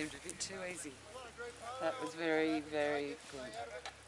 seemed a bit too easy. That was very, very good.